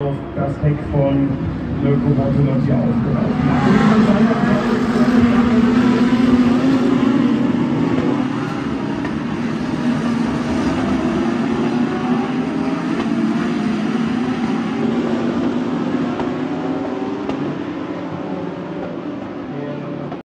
auf das Heck von Mirko Bortolotti aufgebaut.